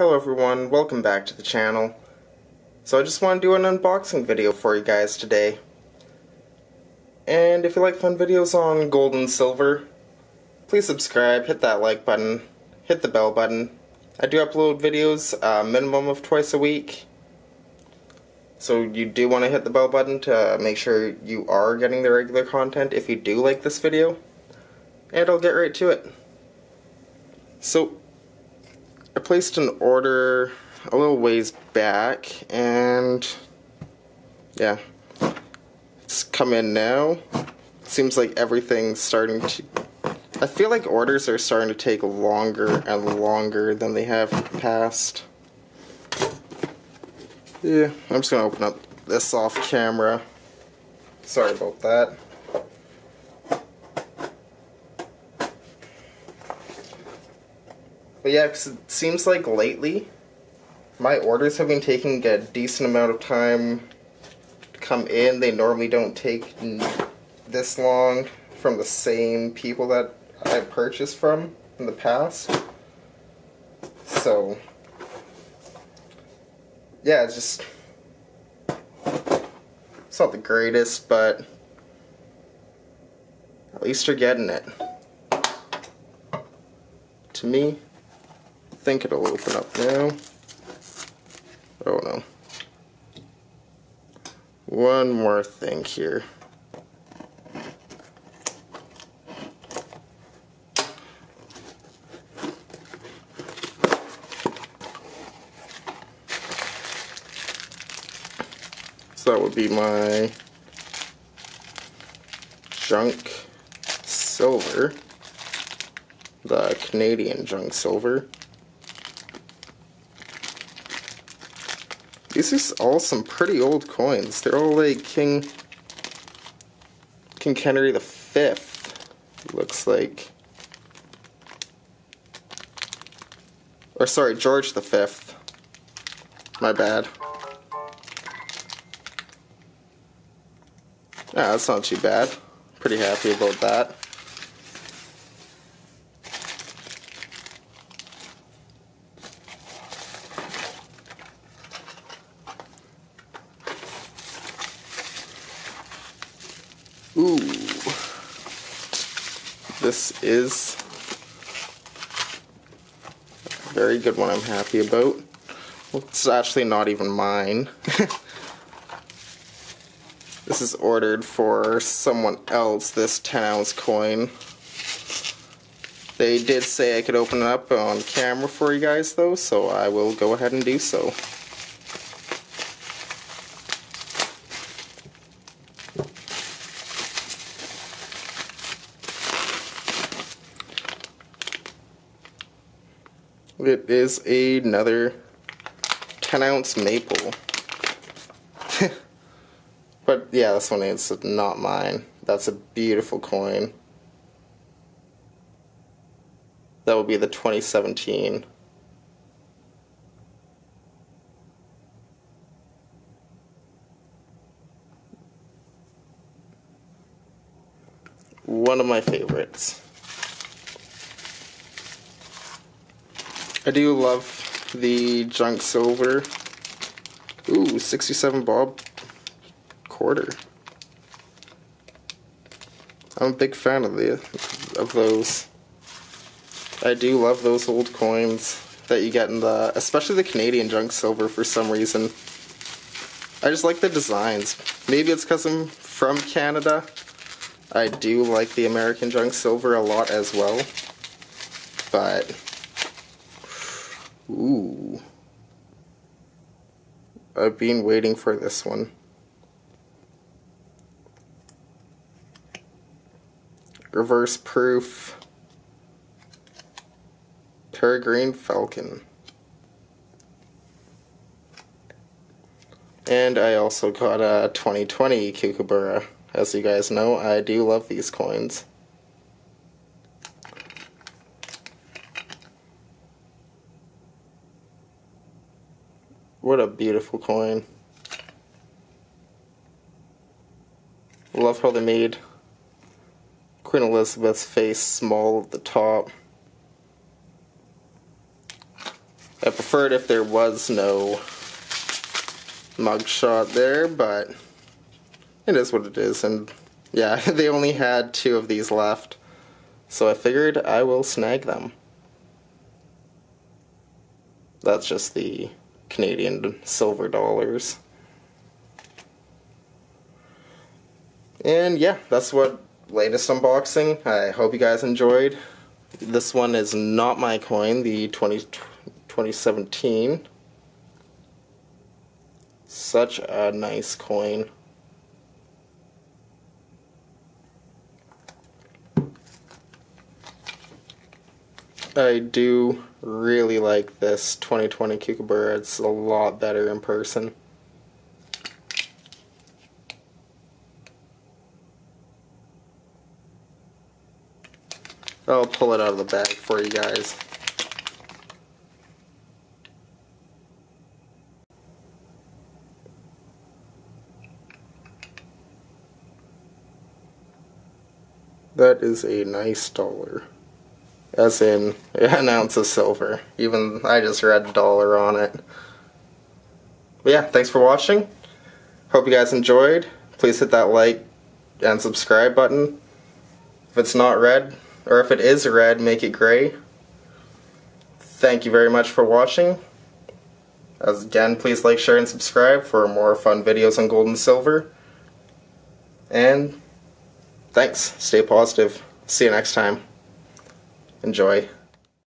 Hello everyone, welcome back to the channel. So I just want to do an unboxing video for you guys today. And if you like fun videos on gold and silver, please subscribe, hit that like button, hit the bell button. I do upload videos a uh, minimum of twice a week. So you do want to hit the bell button to make sure you are getting the regular content if you do like this video. And I'll get right to it. So, I placed an order a little ways back, and yeah, it's come in now. Seems like everything's starting to. I feel like orders are starting to take longer and longer than they have in the past. Yeah, I'm just gonna open up this off camera. Sorry about that. But yeah, cause it seems like lately, my orders have been taking a decent amount of time to come in. They normally don't take this long from the same people that I purchased from in the past. So, yeah, it's just it's not the greatest, but at least you're getting it. To me, think it'll open up now. Oh no. One more thing here. So that would be my junk silver, the Canadian junk silver. These are all some pretty old coins. They're all like King King Henry the Fifth. Looks like. Or sorry, George the Fifth. My bad. Yeah, that's not too bad. Pretty happy about that. This is a very good one I'm happy about. It's actually not even mine. This is ordered for someone else, this 10 ounce coin. They did say I could open it up on camera for you guys though, so I will go ahead and do so. It is another 10 ounce maple. But yeah, this one is not mine. That's a beautiful coin. That will be the 2017. One of my favorites. I do love the junk silver. Ooh, 67 bob quarter. I'm a big fan of the of those. I do love those old coins that you get in the, especially the Canadian junk silver for some reason. I just like the designs. Maybe it's because I'm from Canada. I do like the American junk silver a lot as well. But, ooh. I've been waiting for this one. reverse proof peregrine falcon and I also got a 2020 kookaburra as you guys know I do love these coins what a beautiful coin love how they made Queen Elizabeth's face small at the top. I preferred if there was no mugshot there, but it is what it is. And yeah, they only had two of these left. So I figured I will snag them. That's just the Canadian silver dollars. And yeah, that's what latest unboxing. I hope you guys enjoyed. This one is not my coin, the 20, 2017. Such a nice coin. I do really like this 2020 Kookaburra. It's a lot better in person. I'll pull it out of the bag for you guys. That is a nice dollar. As in, an ounce of silver. Even, I just read dollar on it. But yeah, thanks for watching. Hope you guys enjoyed. Please hit that like and subscribe button. If it's not red, or if it is red, make it gray. Thank you very much for watching. As again, please like, share, and subscribe for more fun videos on gold and silver. And thanks. Stay positive. See you next time. Enjoy.